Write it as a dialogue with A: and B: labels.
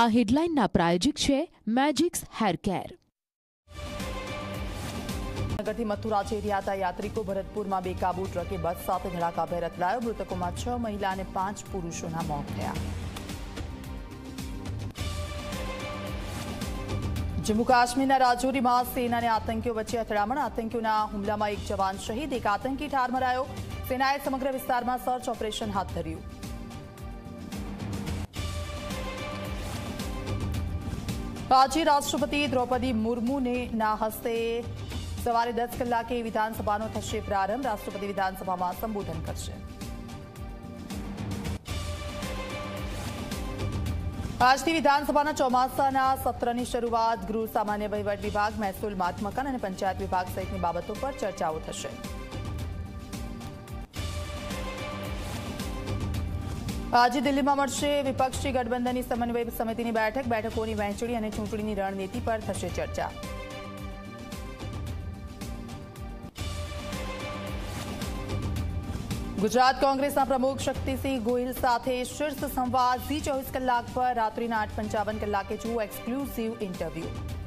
A: આ હેડલાઇનના પ્રાયોજક છે મેજિક્સ હેર કેર
B: નગરથી મથુરા જઈ રહ્યા હતા યાત્રિકો ભરતપુરમાં બેકાબુ ટ્રકે બસ સાથે ધડાકાભેર અથડાયો મૃતકોમાં છ મહિલા અને પાંચ પુરુષોના મોત થયા. જમ્મુ કાશ્મીરના રાજૌરીમાં સેના અને આતંકીઓ વચ્ચે અથડામણ. આતંકીઓના હુમલામાં એક જવાન શહીદ, એક આતંકી ઠાર મરાયો. સેનાએ સમગ્ર વિસ્તારમાં સર્ચ ઓપરેશન હાથ ધર્યું. આજે રાષ્ટ્રપતિ દ્રૌપદી મુર્મુને ના હસ્તે સવારે દસ કલાકે વિધાનસભાનો થશે પ્રારંભ. રાષ્ટ્રપતિ વિધાનસભામાં સંબોધન કરશે. આજથી વિધાનસભાના ચોમાસાના સત્રની શરૂઆત ગૃહ સામાન્ય વહીવટ વિભાગ, મહેસૂલ માર્ગ અને પંચાયત વિભાગ સહિતની બાબતો પર ચર્ચાઓ થશે. આજે દિલ્હીમાં મળશે વિપક્ષી ગઠબંધનની સમન્વય સમિતિની બેઠક, બેઠકોની વહેંચણી અને ચૂંટણીની રણનીતિ પર થશે ચર્ચા. ગુજરાત કોંગ્રેસના પ્રમુખ શક્તિસિંહ ગોહિલ સાથે શીર્ષ સંવાદ ઝી ચોવીસ કલાક પર, રાત્રિના આઠ પંચાવન કલાકે જુઓ એક્સક્લુઝિવ ઇન્ટરવ્યૂ.